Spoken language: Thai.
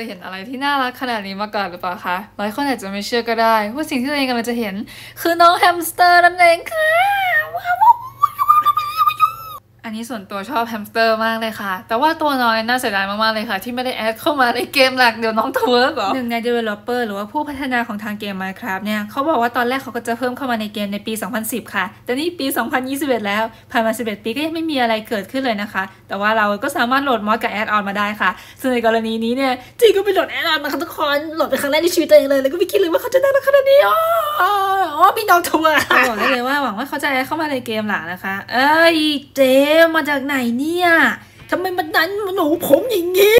ยเห็นอะไรที่น่ารักขนาดนี้มาก่อนหรือเปล่าคะหลายคนอาจจะไม่เชื่อก็ได้ ว่าสิ่งที่ตัวเองกำลังจะเห็น คือน้องแฮมสเตอร์นั่นเองค่ะ อันนี้ส่วนตัวชอบแฮมสเตอร์มากเลยค่ะ แต่ว่าตัวน้อยน่าเสียดายมาก ๆ เลยค่ะ ที่ไม่ได้ add เข้ามาในเกมหลักเดี๋ยวน้องทเวิร์กเหรอหนึ่งใน developer หรือว่าผู้พัฒนาของทางเกม Minecraft เนี่ยเขาบอกว่าตอนแรกเขาก็จะเพิ่มเข้ามาในเกมในปี 2010 ค่ะ แต่นี่ปี 2021 แล้ว ผ่านมา 11 ปีก็ยังไม่มีอะไรเกิดขึ้นเลยนะคะ แต่ว่าเราก็สามารถโหลดมอดกับแอดออนมาได้ค่ะ ซึ่งในกรณีนี้เนี่ยจีก็ไปโหลดแอดออนมาค่ะทุกคนโหลดเป็นครั้งแรกในชีวิตตัวเองเลยแล้วก็ไม่คิดเลยว่าเขาจะได้มาขนาดนี้อ๋ออ๋อพี่น้องทัวร์บอกได้เลยว่า ไม่เขาใจเข้ามาในเกมหลังนะคะ เอ้ยเจมมาจากไหนเนี่ยทำไมมันดันหนูผมอย่างนี้